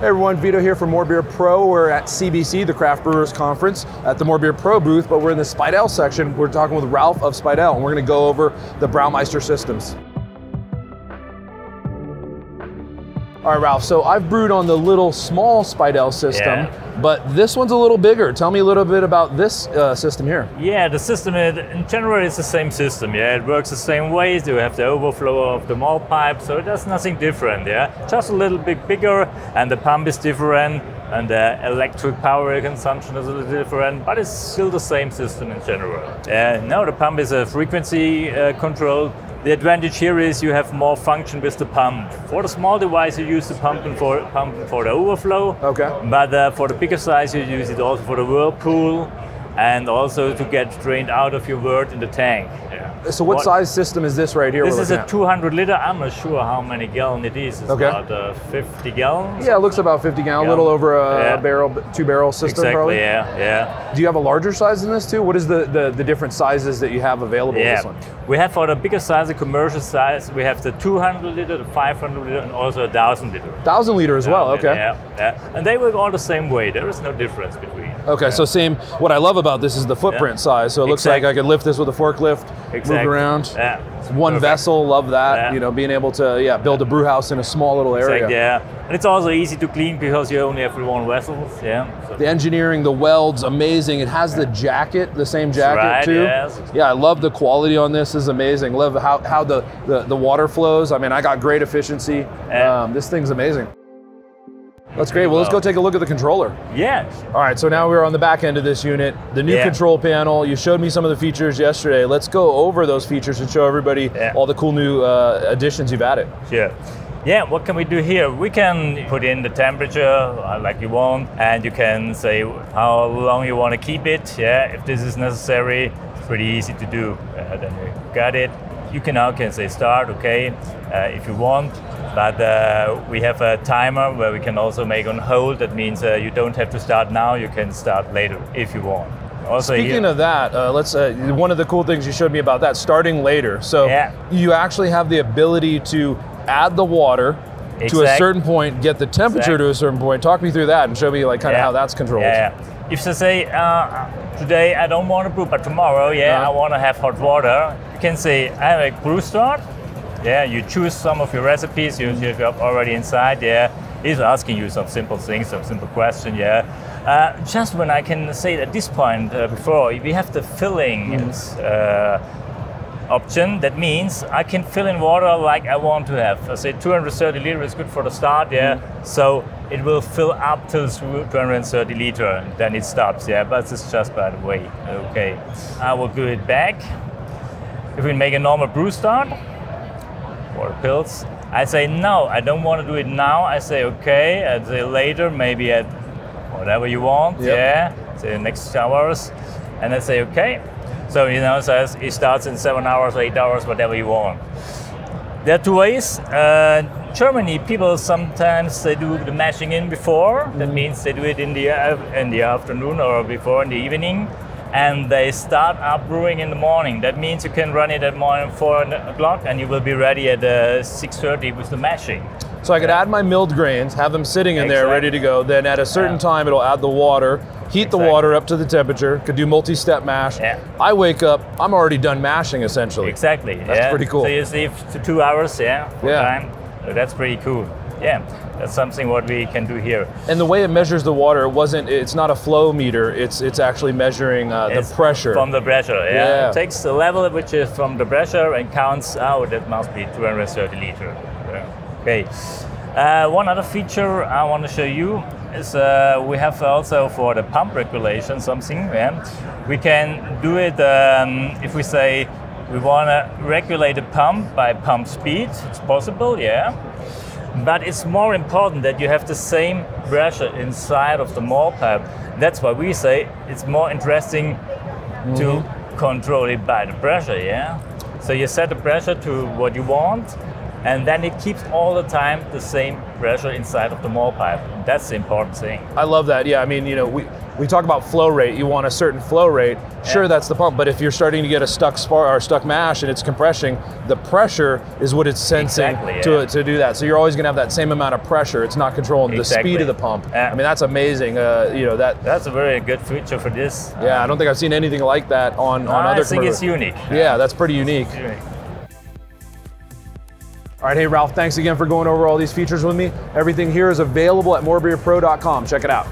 Hey everyone, Vito here from More Beer Pro. We're at CBC, the Craft Brewers Conference, at the More Beer Pro booth, but we're in the Speidel section. We're talking with Ralph of Speidel, and we're going to go over the Braumeister systems. All right, Ralph. So I've brewed on the little small Speidel system, Yeah. But this one's a little bigger. Tell me a little bit about this uh, system here. Yeah, the system in general is the same system. Yeah, it works the same ways. You have the overflow of the malt pipe, so there's nothing different. Yeah, just a little bit bigger, and the pump is different, and the electric power consumption is a little different, but it's still the same system in general. Uh, no, the pump is a frequency uh, control. The advantage here is you have more function with the pump. For the small device, you use the pump for pump for the overflow. Okay. But uh, for the bigger size, you use it also for the whirlpool and also to get drained out of your wort in the tank. Yeah. So what, size system is this right here? This is a at? 200 liter. I'm not sure how many gallon it is. It's Okay. about uh, 50 gallons. Yeah, it looks about 50 gallon, a little over a Yeah. barrel, two barrel system Exactly. probably. Yeah. Yeah. Do you have a larger size than this too? What is the, the, the different sizes that you have available in Yeah. this one? We have for the bigger size, the commercial size, we have the 200 liter, the 500 liter, and also a 1000 liter. Thousand liter as well. Okay. Yeah, yeah. And they work all the same way. There is no difference between. Okay, so same. What I love about this is the footprint Yeah. size. So it looks like I could lift this with a forklift, Exactly. move around. Yeah. One Perfect. vessel, love that. Yeah. You know, being able to yeah build a brew house in a small little area. Exactly, yeah. And it's also easy to clean because you only have one vessel. Yeah. So- The engineering, the welds, amazing. It has the jacket, the same jacket right, too. yes. Yeah, I love the quality on this. is amazing. Love how, how the, the, the water flows. I mean, I got great efficiency. Yeah. Um, this thing's amazing. That's great. Well, let's go take a look at the controller. yeah. All right, so now we're on the back end of this unit, the new Yeah. control panel. You showed me some of the features yesterday. Let's go over those features and show everybody Yeah. all the cool new uh, additions you've added. Sure. Yeah, what can we do here? We can put in the temperature uh, like you want, and you can say how long you want to keep it. Yeah, if this is necessary, it's pretty easy to do. Uh, then you got it. You can now can say start, okay, uh, if you want. But uh, we have a timer where we can also make on hold. That means uh, you don't have to start now. You can start later if you want. Also, Speaking here, of that, uh, let's. Uh, one of the cool things you showed me about that starting later. So Yeah. you actually have the ability to add the water to a certain point, get the temperature to a certain point. Talk me through that and show me like kind of Yeah. how that's controlled. Yeah. If they say uh, today I don't want to brew, but tomorrow, yeah. I want to have hot water, you can say I have a brew start. Yeah, you choose some of your recipes you, you have already inside. Yeah, he's asking you some simple things, some simple question. Yeah. Uh, just when I can say at this point uh, before we have the filling uh, option. That means I can fill in water like I want to have. I say 230 liter is good for the start, yeah. So it will fill up till 230 liter, then it stops, yeah. But this is just by the way. Okay, I will do it back. If we make a normal brew start, or pills. I say no, I don't want to do it now. I say okay. I say later, maybe at whatever you want. Yep. Yeah, say the next hours, and I say okay. So you know, it starts in seven hours, eight hours, whatever you want. There are two ways. Uh, Germany people sometimes they do the mashing in before. That means they do it in the in the afternoon or before in the evening, and they start up brewing in the morning. That means you can run it at morning four o'clock, and you will be ready at uh, six thirty with the mashing. So I could add my milled grains, have them sitting in there ready to go. Then at a certain Yeah. time, it'll add the water, heat the water up to the temperature. Could do multi-step mash. Yeah. I wake up, I'm already done mashing essentially. Exactly. That's yeah. pretty cool. So you to two hours, yeah, Yeah. time. So that's pretty cool. Yeah, that's something what we can do here. And the way it measures the water, it wasn't. It's not a flow meter. It's it's actually measuring uh, It's the pressure. From the pressure, yeah. Yeah. It takes the level which is from the pressure and counts out. That must be 230 liter. Yeah. Okay. Uh, one other feature I want to show you is uh, we have also for the pump regulation something. Yeah. We can do it um, if we say we want to regulate the pump by pump speed. It's possible, yeah. But it's more important that you have the same pressure inside of the malt pipe. That's why we say it's more interesting to mm-hmm. control it by the pressure, yeah? So you set the pressure to what you want, and then it keeps all the time the same pressure inside of the malt pipe. That's the important thing. I love that. Yeah, I mean, you know, we, we talk about flow rate. You want a certain flow rate. Sure, Yeah. that's the pump. But if you're starting to get a stuck sparge or stuck mash and it's compressing, the pressure is what it's sensing Exactly, to, yeah. to do that. So you're always going to have that same amount of pressure. It's not controlling the speed of the pump. Yeah. I mean, that's amazing. Uh, you know that. That's a very good feature for this. Yeah, I don't think I've seen anything like that on on I other. think it's unique. Yeah, that's pretty unique. All right, hey Ralph, thanks again for going over all these features with me. Everything here is available at morebeerpro.com. Check it out.